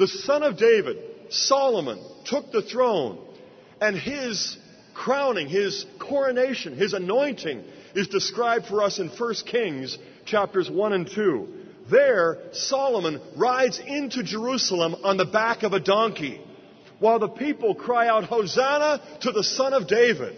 The son of David, Solomon, took the throne, and his crowning, his coronation, his anointing is described for us in 1 Kings chapters 1 and 2. There, Solomon rides into Jerusalem on the back of a donkey, while the people cry out, Hosanna to the Son of David.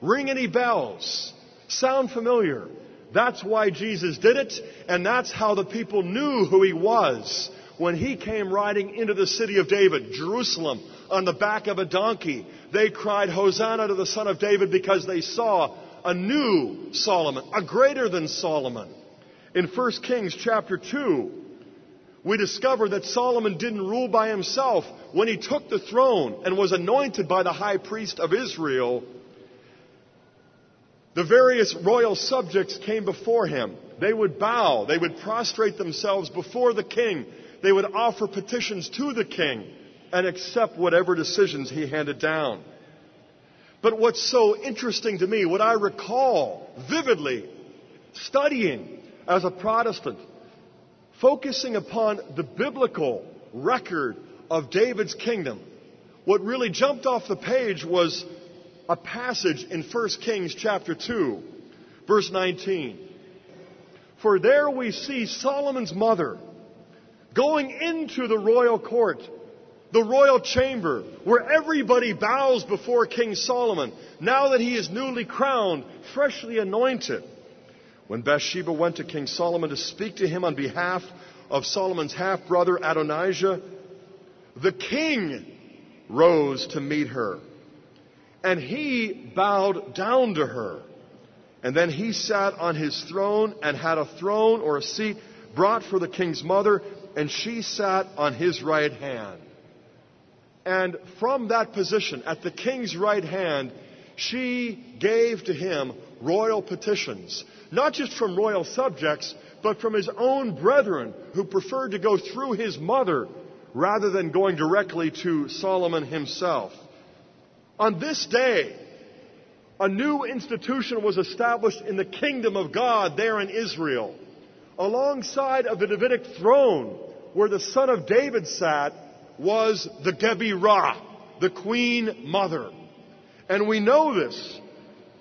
Ring any bells? Sound familiar? That's why Jesus did it, and that's how the people knew who he was when he came riding into the city of David, Jerusalem, on the back of a donkey. They cried, Hosanna to the Son of David, because they saw a new Solomon, a greater than Solomon. In 1 Kings chapter 2, we discover that Solomon didn't rule by himself. When he took the throne and was anointed by the high priest of Israel, the various royal subjects came before him. They would bow, they would prostrate themselves before the king, they would offer petitions to the king and accept whatever decisions he handed down. But what's so interesting to me, what I recall vividly studying as a Protestant, focusing upon the biblical record of David's kingdom, what really jumped off the page was a passage in 1 Kings chapter 2, verse 19. For there we see Solomon's mother going into the royal court, the royal chamber, where everybody bows before King Solomon, now that he is newly crowned, freshly anointed. When Bathsheba went to King Solomon to speak to him on behalf of Solomon's half brother Adonijah, the king rose to meet her. And he bowed down to her. And then he sat on his throne and had a throne or a seat brought for the king's mother, and she sat on his right hand. And from that position, at the king's right hand, she gave to him royal petitions, not just from royal subjects, but from his own brethren who preferred to go through his mother rather than going directly to Solomon himself. On this day, a new institution was established in the kingdom of God there in Israel. Alongside of the Davidic throne, where the son of David sat, was the Gebirah, the queen mother. And we know this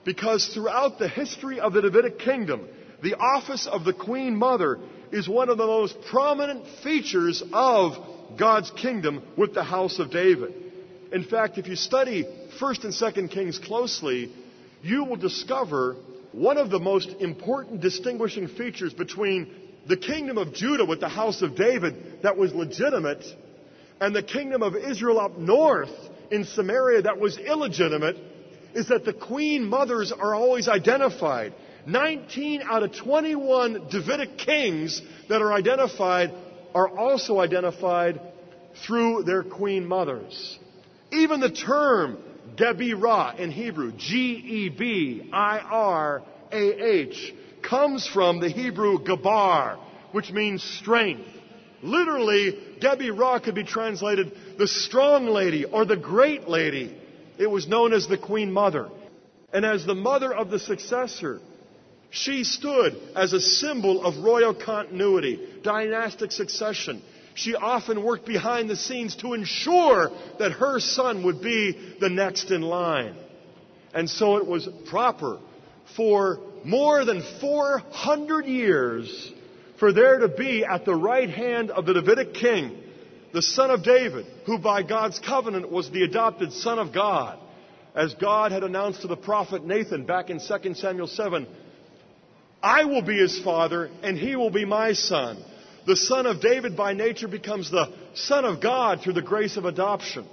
because throughout the history of the Davidic kingdom, the office of the queen mother is one of the most prominent features of God's kingdom with the house of David. In fact, if you study 1st and 2nd Kings closely, you will discover one of the most important distinguishing features between the kingdom of Judah with the house of David that was legitimate and the kingdom of Israel up north in Samaria that was illegitimate is that the queen mothers are always identified. 19 out of 21 Davidic kings that are identified are also identified through their queen mothers. Even the term Gebirah in Hebrew, G-E-B-I-R-A-H, comes from the Hebrew Gabar, which means strength. Literally, Debbie Gebirah could be translated the strong lady or the great lady. It was known as the Queen Mother. And as the mother of the successor, she stood as a symbol of royal continuity, dynastic succession. She often worked behind the scenes to ensure that her son would be the next in line. And so it was proper for more than 400 years for there to be at the right hand of the Davidic king, the son of David, who by God's covenant was the adopted son of God, as God had announced to the prophet Nathan back in 2 Samuel 7, I will be his father and he will be my son. The son of David by nature becomes the son of God through the grace of adoption.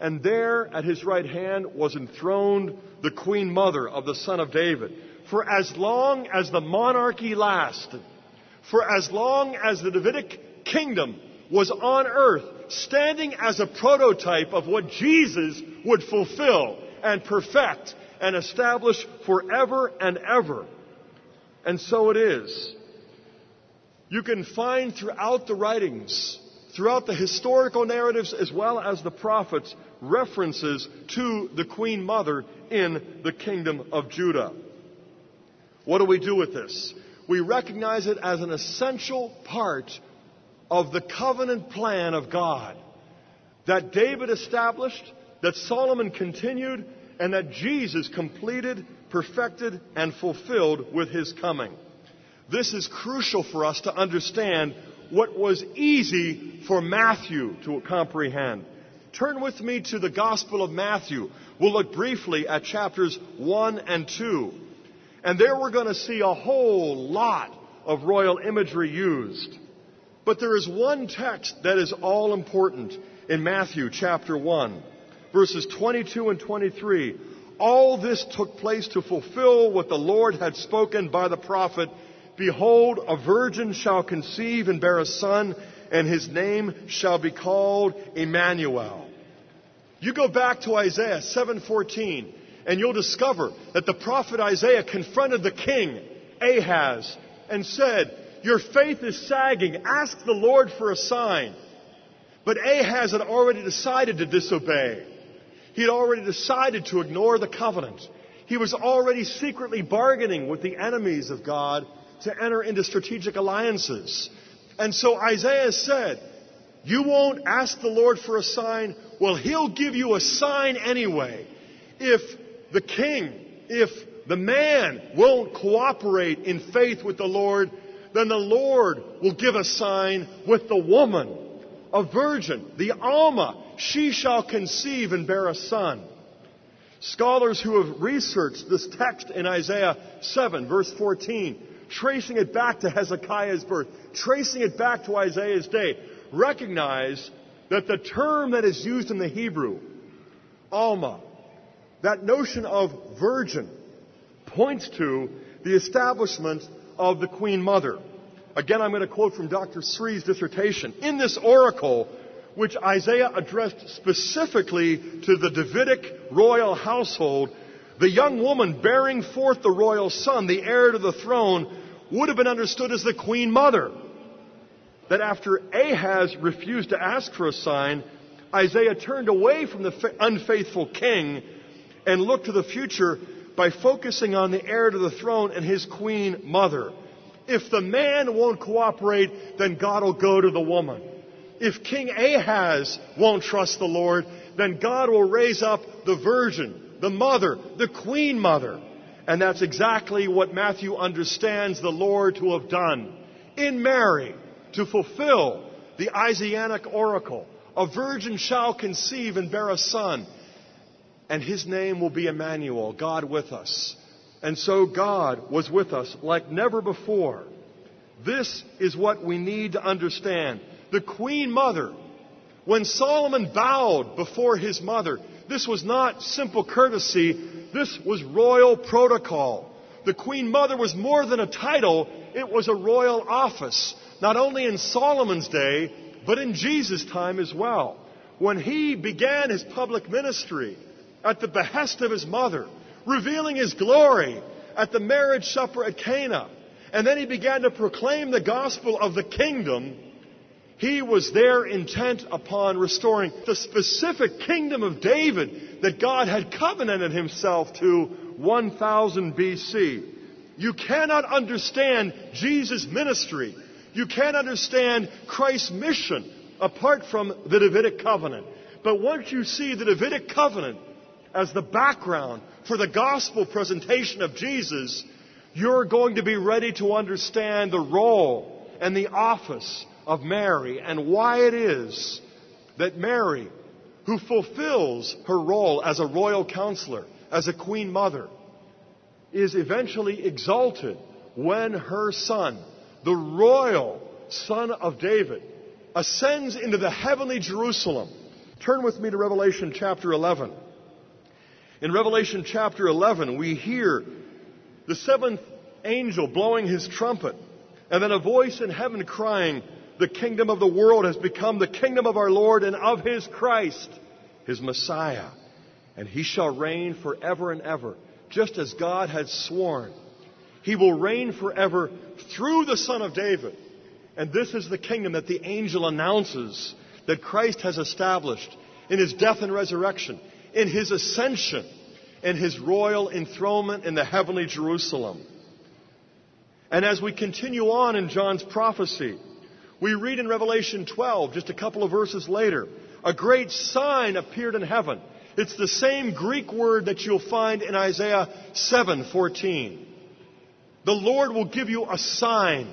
And there at his right hand was enthroned the queen mother of the son of David. For as long as the monarchy lasted, for as long as the Davidic kingdom was on earth, standing as a prototype of what Jesus would fulfill and perfect and establish forever and ever. And so it is. You can find throughout the writings, throughout the historical narratives as well as the prophets, references to the Queen Mother in the kingdom of Judah. What do we do with this? We recognize it as an essential part of the covenant plan of God that David established, that Solomon continued, and that Jesus completed, perfected, and fulfilled with his coming. This is crucial for us to understand what was easy for Matthew to comprehend. Turn with me to the Gospel of Matthew. We'll look briefly at chapters 1 and 2. And there we're going to see a whole lot of royal imagery used. But there is one text that is all important in Matthew chapter 1, verses 22 and 23. All this took place to fulfill what the Lord had spoken by the prophet Behold, a virgin shall conceive and bear a son, and his name shall be called Emmanuel. You go back to Isaiah 7:14, and you'll discover that the prophet Isaiah confronted the king Ahaz and said, "Your faith is sagging. Ask the Lord for a sign." But Ahaz had already decided to disobey. He had already decided to ignore the covenant. He was already secretly bargaining with the enemies of God to enter into strategic alliances. And so Isaiah said, You won't ask the Lord for a sign. Well, He'll give you a sign anyway. If the king, if the man won't cooperate in faith with the Lord, then the Lord will give a sign with the woman, a virgin, the Alma. She shall conceive and bear a son. Scholars who have researched this text in Isaiah 7, verse 14, tracing it back to Hezekiah's birth, tracing it back to Isaiah's day, recognize that the term that is used in the Hebrew, Alma, that notion of virgin, points to the establishment of the Queen Mother. Again, I'm going to quote from Dr. Sri's dissertation. In this oracle, which Isaiah addressed specifically to the Davidic royal household, the young woman bearing forth the royal son, the heir to the throne, would have been understood as the queen mother. That after Ahaz refused to ask for a sign, Isaiah turned away from the unfaithful king and looked to the future by focusing on the heir to the throne and his queen mother. If the man won't cooperate, then God will go to the woman. If King Ahaz won't trust the Lord, then God will raise up the virgin, the mother, the queen mother. And that's exactly what Matthew understands the Lord to have done in Mary to fulfill the Isaianic oracle. A virgin shall conceive and bear a son, and his name will be Emmanuel, God with us. And so God was with us like never before. This is what we need to understand. The Queen Mother, when Solomon bowed before his mother, this was not simple courtesy, this was royal protocol. The Queen Mother was more than a title, it was a royal office, not only in Solomon's day, but in Jesus' time as well. When he began his public ministry at the behest of his mother, revealing his glory at the marriage supper at Cana, and then he began to proclaim the gospel of the kingdom, he was there intent upon restoring the specific kingdom of David that God had covenanted himself to 1000 BC. You cannot understand Jesus' ministry. You can't understand Christ's mission apart from the Davidic covenant. But once you see the Davidic covenant as the background for the gospel presentation of Jesus, you're going to be ready to understand the role and the office of Mary and why it is that Mary, who fulfills her role as a royal counselor, as a queen mother, is eventually exalted when her son, the royal son of David, ascends into the heavenly Jerusalem. Turn with me to Revelation chapter 11. In Revelation chapter 11, we hear the seventh angel blowing his trumpet, and then a voice in heaven crying, the kingdom of the world has become the kingdom of our Lord and of his Christ, his Messiah. And he shall reign forever and ever, just as God had sworn. He will reign forever through the Son of David. And this is the kingdom that the angel announces that Christ has established in his death and resurrection, in his ascension, in his royal enthronement in the heavenly Jerusalem. And as we continue on in John's prophecy, We read in Revelation 12, just a couple of verses later, a great sign appeared in heaven. It's the same Greek word that you'll find in Isaiah 7:14. The Lord will give you a sign.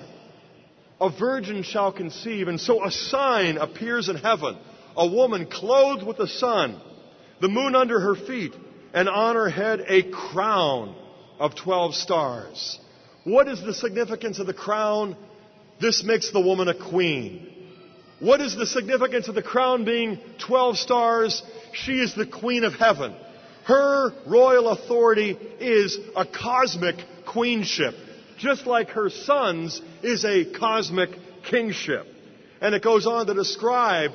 A virgin shall conceive, and so a sign appears in heaven. A woman clothed with the sun, the moon under her feet, and on her head a crown of 12 stars. What is the significance of the crown? This makes the woman a queen. What is the significance of the crown being 12 stars? She is the queen of heaven. Her royal authority is a cosmic queenship, just like her son's is a cosmic kingship. And it goes on to describe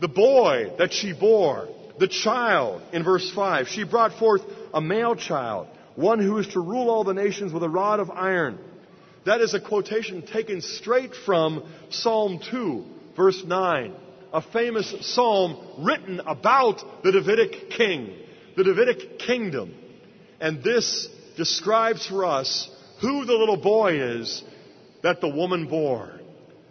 the boy that she bore, the child in verse 5. She brought forth a male child, one who is to rule all the nations with a rod of iron. That is a quotation taken straight from Psalm 2, verse 9, a famous psalm written about the Davidic king, the Davidic kingdom. And this describes for us who the little boy is that the woman bore.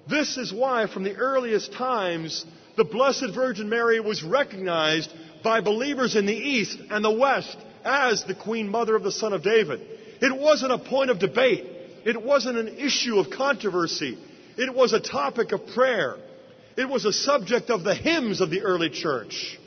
This is why, from the earliest times, the Blessed Virgin Mary was recognized by believers in the East and the West as the Queen Mother of the Son of David. It wasn't a point of debate. It wasn't an issue of controversy. It was a topic of prayer. It was a subject of the hymns of the early church.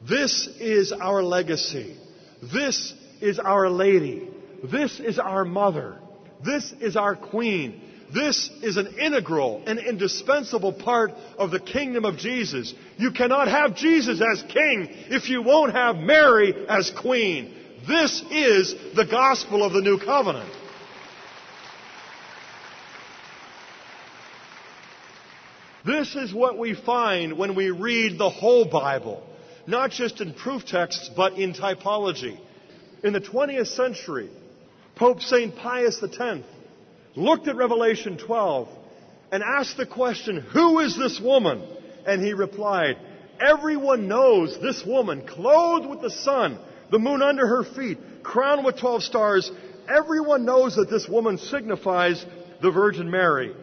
This is our legacy. This is our lady. This is our mother. This is our queen. This is an integral and indispensable part of the kingdom of Jesus. You cannot have Jesus as king if you won't have Mary as queen. This is the gospel of the new covenant. This is what we find when we read the whole Bible, not just in proof texts, but in typology. In the 20th century, Pope St. Pius X looked at Revelation 12 and asked the question, Who is this woman? And he replied, Everyone knows this woman, clothed with the sun, the moon under her feet, crowned with 12 stars. Everyone knows that this woman signifies the Virgin Mary.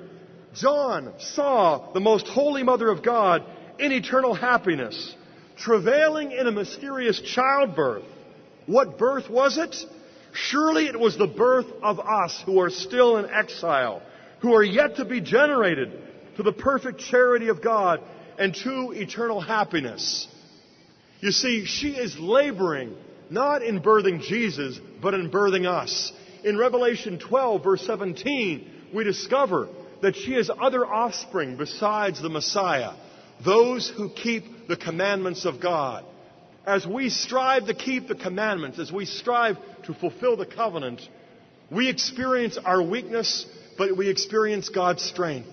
John saw the most holy mother of God in eternal happiness, travailing in a mysterious childbirth. What birth was it? Surely it was the birth of us who are still in exile, who are yet to be generated to the perfect charity of God and to eternal happiness. You see, she is laboring not in birthing Jesus, but in birthing us. In Revelation 12, verse 17, we discover that she has other offspring besides the Messiah, those who keep the commandments of God. As we strive to keep the commandments, as we strive to fulfill the covenant, we experience our weakness, but we experience God's strength.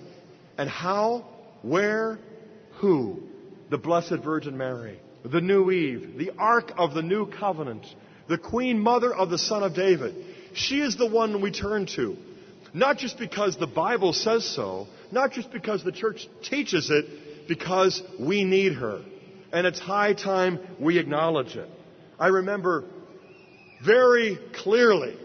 And how? Where? Who? The Blessed Virgin Mary, the new Eve, the Ark of the new covenant, the Queen Mother of the Son of David. She is the one we turn to. Not just because the Bible says so, not just because the church teaches it, because we need her. And it's high time we acknowledge it. I remember very clearly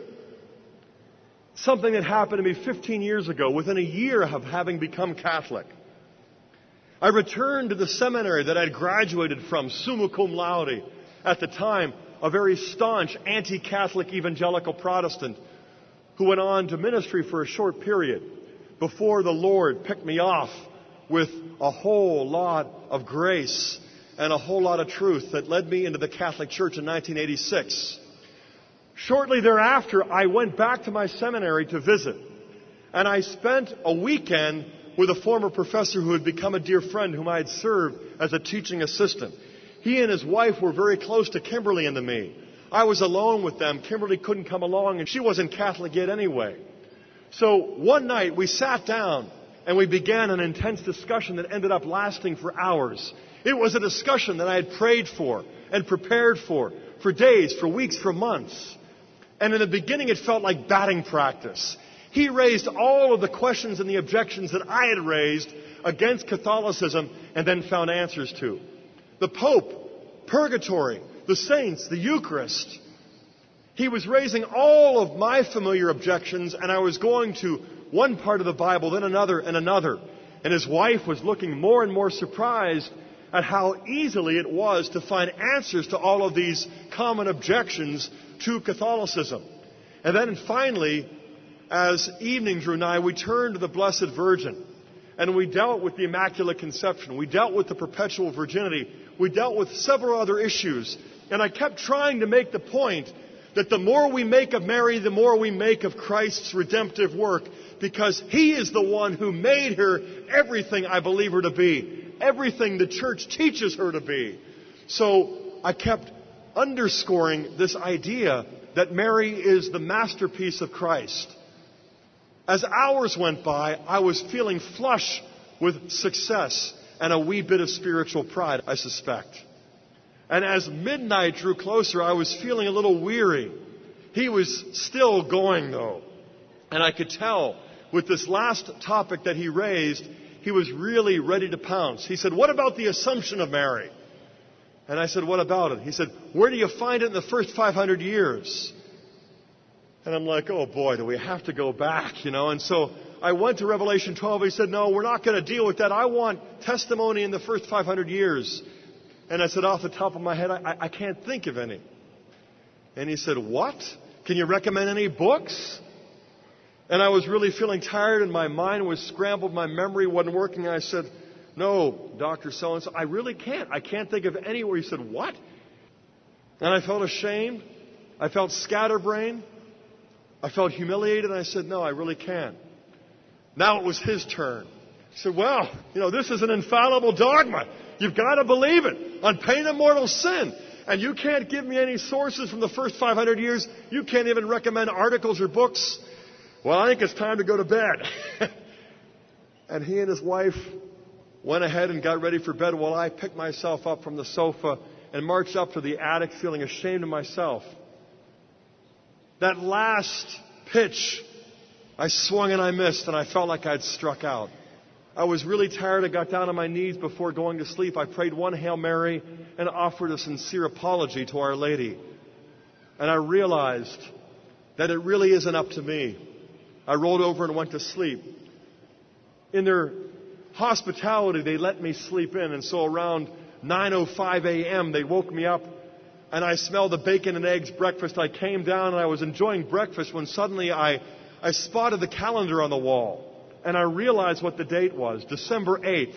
something that happened to me 15 years ago, within a year of having become Catholic. I returned to the seminary that I'd graduated from, summa cum laude, at the time, a very staunch anti Catholic evangelical Protestant who went on to ministry for a short period before the Lord picked me off with a whole lot of grace and a whole lot of truth that led me into the Catholic Church in 1986. Shortly thereafter, I went back to my seminary to visit. And I spent a weekend with a former professor who had become a dear friend whom I had served as a teaching assistant. He and his wife were very close to Kimberly and to me. I was alone with them. Kimberly couldn't come along, and she wasn't Catholic yet anyway. So one night we sat down and we began an intense discussion that ended up lasting for hours. It was a discussion that I had prayed for and prepared for for days, for weeks, for months. And in the beginning, it felt like batting practice. He raised all of the questions and the objections that I had raised against Catholicism and then found answers to. The Pope, purgatory, the saints, the Eucharist. He was raising all of my familiar objections, and I was going to one part of the Bible, then another and another. And his wife was looking more and more surprised at how easily it was to find answers to all of these common objections to Catholicism. And then finally, as evening drew nigh, we turned to the Blessed Virgin and we dealt with the Immaculate Conception. We dealt with the perpetual virginity. We dealt with several other issues. And I kept trying to make the point that the more we make of Mary, the more we make of Christ's redemptive work because He is the one who made her everything I believe her to be, everything the church teaches her to be. So I kept underscoring this idea that Mary is the masterpiece of Christ. As hours went by, I was feeling flush with success and a wee bit of spiritual pride, I suspect. And as midnight drew closer, I was feeling a little weary. He was still going though. And I could tell with this last topic that he raised, he was really ready to pounce. He said, What about the Assumption of Mary? And I said, What about it? He said, Where do you find it in the first 500 years? And I'm like, Oh boy, do we have to go back, you know? And so I went to Revelation 12. He said, No, we're not going to deal with that. I want testimony in the first 500 years. And I said, Off the top of my head, I, I can't think of any. And he said, What? Can you recommend any books? And I was really feeling tired and my mind was scrambled, my memory wasn't working. I said, No, Dr. So and so, I really can't. I can't think of anywhere. He said, What? And I felt ashamed. I felt scatterbrained. I felt humiliated. And I said, No, I really can't. Now it was his turn. He said, Well, you know, this is an infallible dogma. You've got to believe it on pain of mortal sin. And you can't give me any sources from the first 500 years. You can't even recommend articles or books. Well, I think it's time to go to bed. and he and his wife went ahead and got ready for bed while I picked myself up from the sofa and marched up to the attic feeling ashamed of myself. That last pitch, I swung and I missed and I felt like I'd struck out. I was really tired. I got down on my knees before going to sleep. I prayed one Hail Mary and offered a sincere apology to Our Lady. And I realized that it really isn't up to me. I rolled over and went to sleep. In their hospitality, they let me sleep in, and so around 9:05 a.m. they woke me up, and I smelled the bacon and eggs breakfast. I came down and I was enjoying breakfast when suddenly I, I spotted the calendar on the wall, and I realized what the date was, December 8th.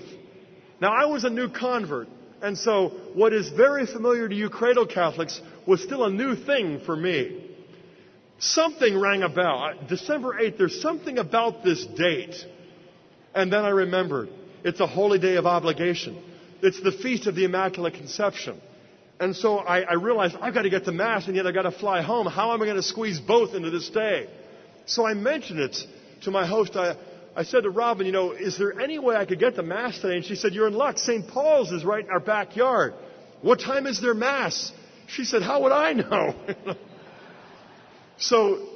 Now I was a new convert, and so what is very familiar to you cradle Catholics was still a new thing for me. Something rang a bell. December 8th, there's something about this date. And then I remembered, it's a holy day of obligation. It's the feast of the Immaculate Conception. And so I, I realized I've got to get to Mass and yet I've got to fly home. How am I going to squeeze both into this day? So I mentioned it to my host. I, I said to Robin, you know, is there any way I could get to Mass today? And she said, you're in luck. St. Paul's is right in our backyard. What time is their Mass? She said, how would I know? So,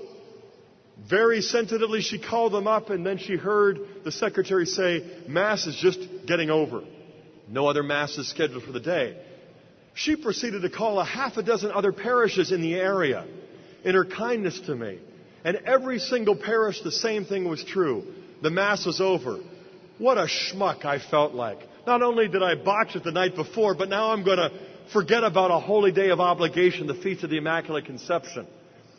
very sensitively, she called them up, and then she heard the secretary say, Mass is just getting over. No other Mass is scheduled for the day. She proceeded to call a half a dozen other parishes in the area in her kindness to me. And every single parish, the same thing was true. The Mass was over. What a schmuck I felt like. Not only did I botch it the night before, but now I'm going to forget about a holy day of obligation, the Feast of the Immaculate Conception.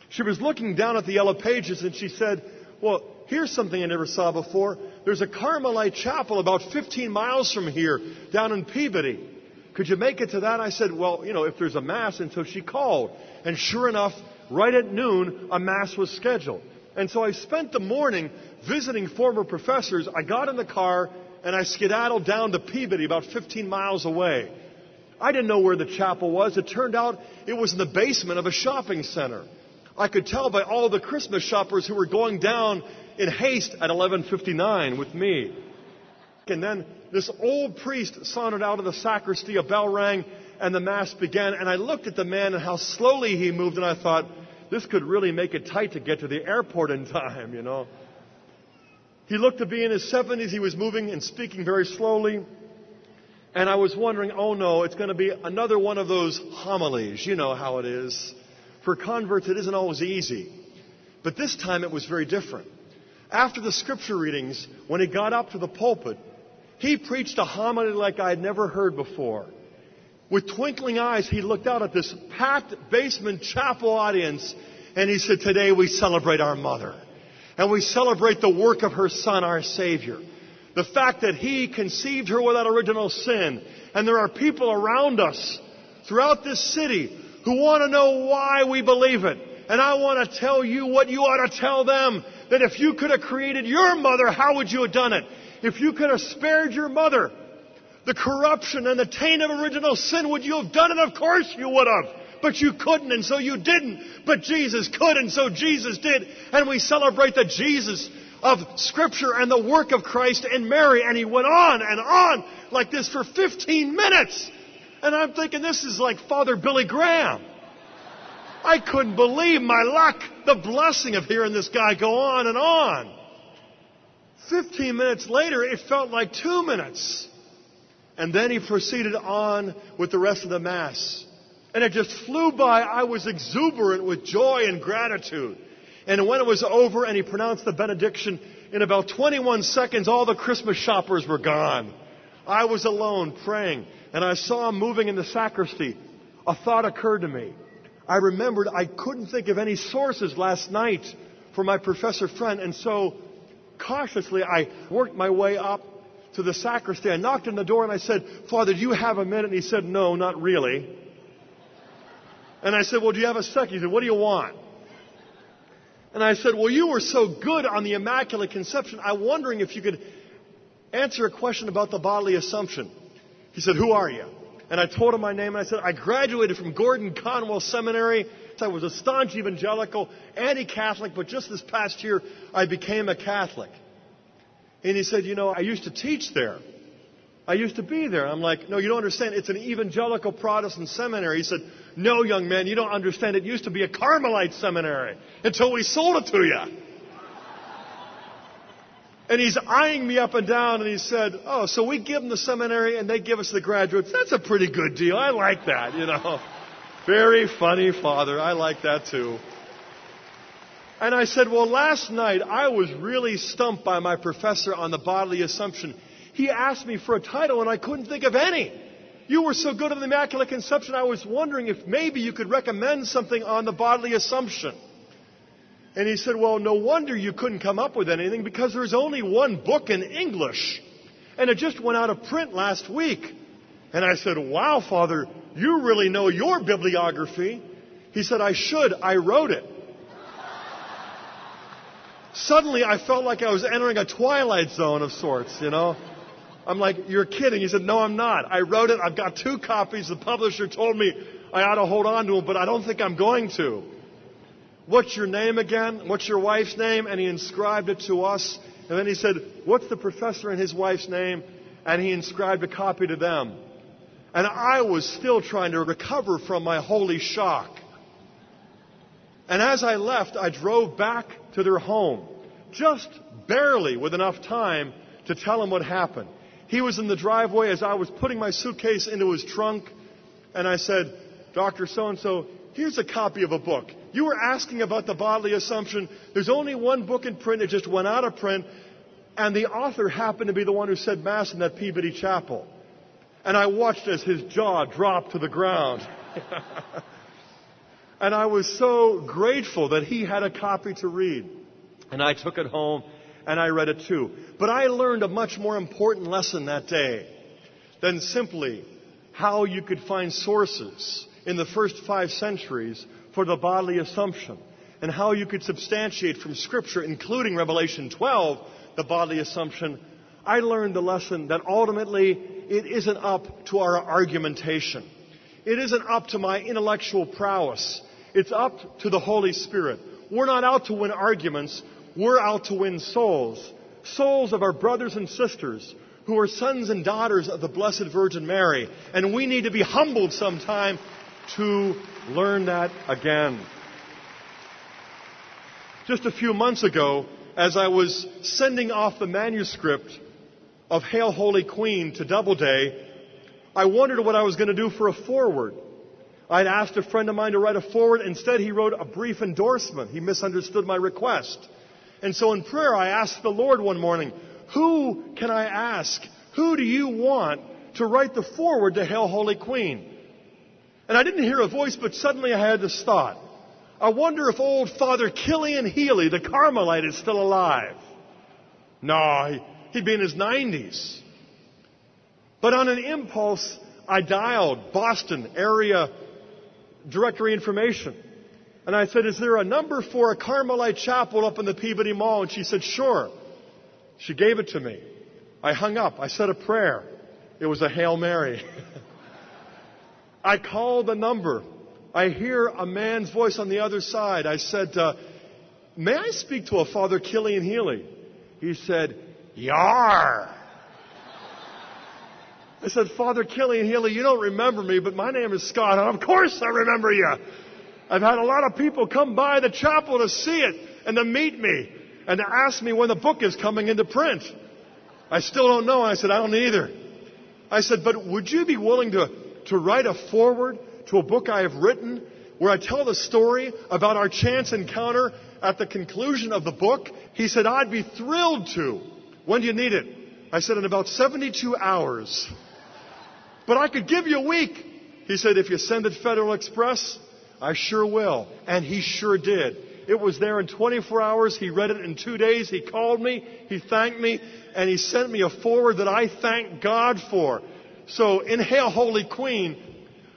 She was looking down at the yellow pages and she said, Well, here's something I never saw before. There's a Carmelite chapel about 15 miles from here, down in Peabody. Could you make it to that? I said, Well, you know, if there's a Mass. And so she called. And sure enough, right at noon, a Mass was scheduled. And so I spent the morning visiting former professors. I got in the car and I skedaddled down to Peabody, about 15 miles away. I didn't know where the chapel was. It turned out it was in the basement of a shopping center. I could tell by all the Christmas shoppers who were going down in haste at 11:59 with me. And then this old priest sauntered out of the sacristy, a bell rang, and the mass began. And I looked at the man and how slowly he moved, and I thought, this could really make it tight to get to the airport in time, you know. He looked to be in his 70s. He was moving and speaking very slowly. And I was wondering, oh no, it's going to be another one of those homilies. You know how it is. For converts, it isn't always easy. But this time it was very different. After the scripture readings, when he got up to the pulpit, he preached a homily like I had never heard before. With twinkling eyes, he looked out at this packed basement chapel audience and he said, Today we celebrate our mother. And we celebrate the work of her son, our Savior. The fact that he conceived her without original sin. And there are people around us throughout this city who want to know why we believe it. And I want to tell you what you ought to tell them. That if you could have created your mother, how would you have done it? If you could have spared your mother the corruption and the taint of original sin, would you have done it? Of course you would have. But you couldn't, and so you didn't. But Jesus could, and so Jesus did. And we celebrate the Jesus of Scripture and the work of Christ and Mary. And he went on and on like this for 15 minutes. And I'm thinking, this is like Father Billy Graham. I couldn't believe my luck, the blessing of hearing this guy go on and on. 15 minutes later, it felt like two minutes. And then he proceeded on with the rest of the Mass. And it just flew by. I was exuberant with joy and gratitude. And when it was over and he pronounced the benediction, in about 21 seconds, all the Christmas shoppers were gone. I was alone praying, and I saw him moving in the sacristy. A thought occurred to me. I remembered I couldn't think of any sources last night for my professor friend, and so cautiously I worked my way up to the sacristy. I knocked on the door and I said, Father, do you have a minute? And he said, No, not really. And I said, Well, do you have a second? He said, What do you want? And I said, Well, you were so good on the Immaculate Conception. I'm wondering if you could answer a question about the bodily assumption. He said, Who are you? And I told him my name and I said, I graduated from Gordon Conwell Seminary. I was a staunch evangelical, anti Catholic, but just this past year I became a Catholic. And he said, You know, I used to teach there. I used to be there. I'm like, No, you don't understand. It's an evangelical Protestant seminary. He said, No, young man, you don't understand. It used to be a Carmelite seminary until we sold it to you. And he's eyeing me up and down and he said, Oh, so we give them the seminary and they give us the graduates. That's a pretty good deal. I like that, you know. Very funny, Father. I like that too. And I said, Well, last night I was really stumped by my professor on the bodily assumption. He asked me for a title and I couldn't think of any. You were so good on the Immaculate Conception, I was wondering if maybe you could recommend something on the bodily assumption. And he said, Well, no wonder you couldn't come up with anything because there's only one book in English. And it just went out of print last week. And I said, Wow, Father, you really know your bibliography. He said, I should. I wrote it. Suddenly, I felt like I was entering a twilight zone of sorts, you know. I'm like, you're kidding. He said, no, I'm not. I wrote it. I've got two copies. The publisher told me I ought to hold on to them, but I don't think I'm going to. What's your name again? What's your wife's name? And he inscribed it to us. And then he said, what's the professor and his wife's name? And he inscribed a copy to them. And I was still trying to recover from my holy shock. And as I left, I drove back to their home, just barely with enough time to tell them what happened. He was in the driveway as I was putting my suitcase into his trunk, and I said, Dr. So and so, here's a copy of a book. You were asking about the bodily assumption. There's only one book in print, it just went out of print, and the author happened to be the one who said Mass in that Peabody Chapel. And I watched as his jaw dropped to the ground. And I was so grateful that he had a copy to read. And I took it home and I read it too. But I learned a much more important lesson that day than simply how you could find sources in the first five centuries for the bodily assumption and how you could substantiate from Scripture, including Revelation 12, the bodily assumption. I learned the lesson that ultimately it isn't up to our argumentation. It isn't up to my intellectual prowess. It's up to the Holy Spirit. We're not out to win arguments. We're out to win souls. Souls of our brothers and sisters who are sons and daughters of the Blessed Virgin Mary. And we need to be humbled sometime to learn that again. Just a few months ago, as I was sending off the manuscript of Hail Holy Queen to Doubleday, I wondered what I was going to do for a foreword. I'd asked a friend of mine to write a foreword. Instead, he wrote a brief endorsement. He misunderstood my request. And so in prayer, I asked the Lord one morning, who can I ask? Who do you want to write the foreword to Hail Holy Queen? And I didn't hear a voice, but suddenly I had this thought. I wonder if old Father Kilian Healy, the Carmelite, is still alive. No, he'd be in his 90s. But on an impulse, I dialed Boston area directory information. And I said, Is there a number for a Carmelite chapel up in the Peabody Mall? And she said, Sure. She gave it to me. I hung up. I said a prayer. It was a Hail Mary. I called the number. I hear a man's voice on the other side. I said, uh, May I speak to a Father Kilian Healy? He said, Yar. I said, Father Kilian Healy, you don't remember me, but my name is Scott, and of course I remember you. I've had a lot of people come by the chapel to see it and to meet me and to ask me when the book is coming into print. I still don't know. I said, I don't either. I said, but would you be willing to, to write a foreword to a book I have written where I tell the story about our chance encounter at the conclusion of the book? He said, I'd be thrilled to. When do you need it? I said, in about 72 hours. But I could give you a week. He said, if you send it Federal Express, I sure will. And he sure did. It was there in 24 hours. He read it in two days. He called me. He thanked me. And he sent me a forward that I thank God for. So in Hail Holy Queen,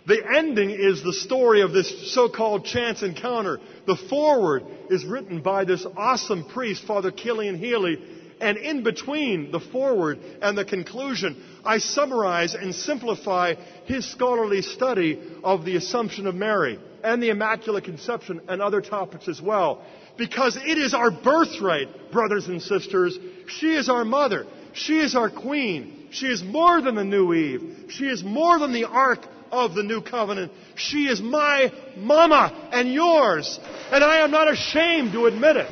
the ending is the story of this so-called chance encounter. The forward is written by this awesome priest, Father Kilian Healy, and in between the forward and the conclusion, I summarize and simplify his scholarly study of the Assumption of Mary and the Immaculate Conception and other topics as well. Because it is our birthright, brothers and sisters. She is our mother. She is our queen. She is more than the new Eve. She is more than the ark of the new covenant. She is my mama and yours. And I am not ashamed to admit it.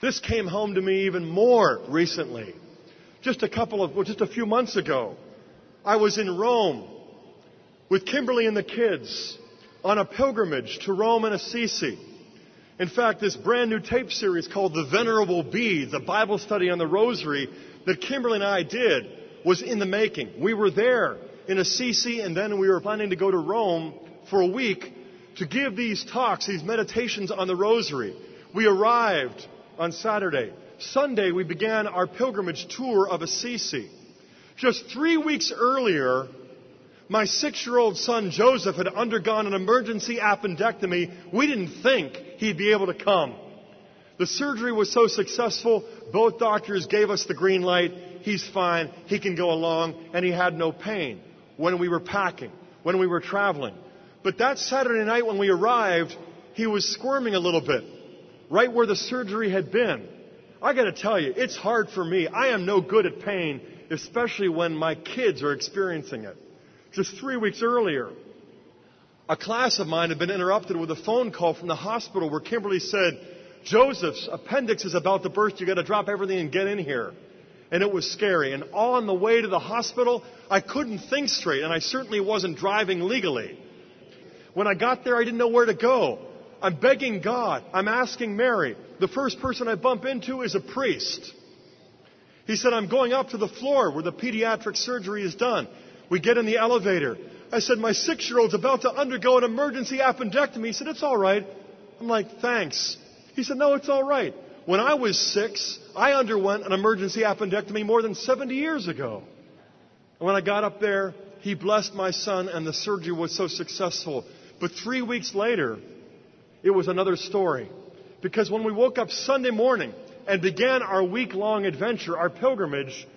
This came home to me even more recently. Just a couple of, well, just a few months ago. I was in Rome with Kimberly and the kids on a pilgrimage to Rome and Assisi. In fact, this brand new tape series called The Venerable Beads, a Bible study on the Rosary that Kimberly and I did, was in the making. We were there in Assisi and then we were planning to go to Rome for a week to give these talks, these meditations on the Rosary. We arrived on Saturday. Sunday, we began our pilgrimage tour of Assisi. Just three weeks earlier, my six year old son Joseph had undergone an emergency appendectomy. We didn't think he'd be able to come. The surgery was so successful, both doctors gave us the green light. He's fine, he can go along, and he had no pain when we were packing, when we were traveling. But that Saturday night when we arrived, he was squirming a little bit right where the surgery had been. I gotta tell you, it's hard for me. I am no good at pain, especially when my kids are experiencing it. Just three weeks earlier, a class of mine had been interrupted with a phone call from the hospital where Kimberly said, Joseph's appendix is about to burst. You've gotta drop everything and get in here. And it was scary. And on the way to the hospital, I couldn't think straight, and I certainly wasn't driving legally. When I got there, I didn't know where to go. I'm begging God. I'm asking Mary. The first person I bump into is a priest. He said, I'm going up to the floor where the pediatric surgery is done. We get in the elevator. I said, my six year old's about to undergo an emergency appendectomy. He said, it's all right. I'm like, thanks. He said, no, it's all right. When I was six, I underwent an emergency appendectomy more than 70 years ago. And when I got up there, he blessed my son and the surgery was so successful. But three weeks later, it was another story. Because when we woke up Sunday morning and began our week long adventure, our pilgrimage,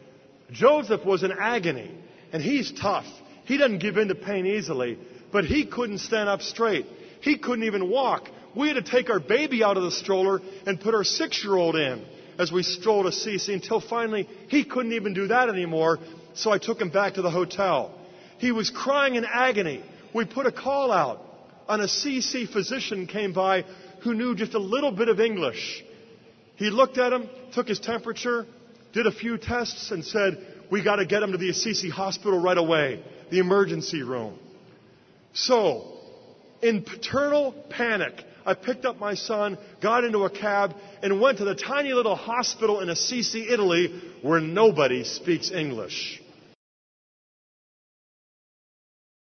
Joseph was in agony. And he's tough. He doesn't give in to pain easily. But he couldn't stand up straight. He couldn't even walk. We had to take our baby out of the stroller and put our six year old in as we strolled to Assisi until finally he couldn't even do that anymore. So I took him back to the hotel. He was crying in agony. We put a call out an Assisi physician came by who knew just a little bit of English. He looked at him, took his temperature, did a few tests, and said, We got to get him to the Assisi hospital right away, the emergency room. So, in paternal panic, I picked up my son, got into a cab, and went to the tiny little hospital in Assisi, Italy, where nobody speaks English.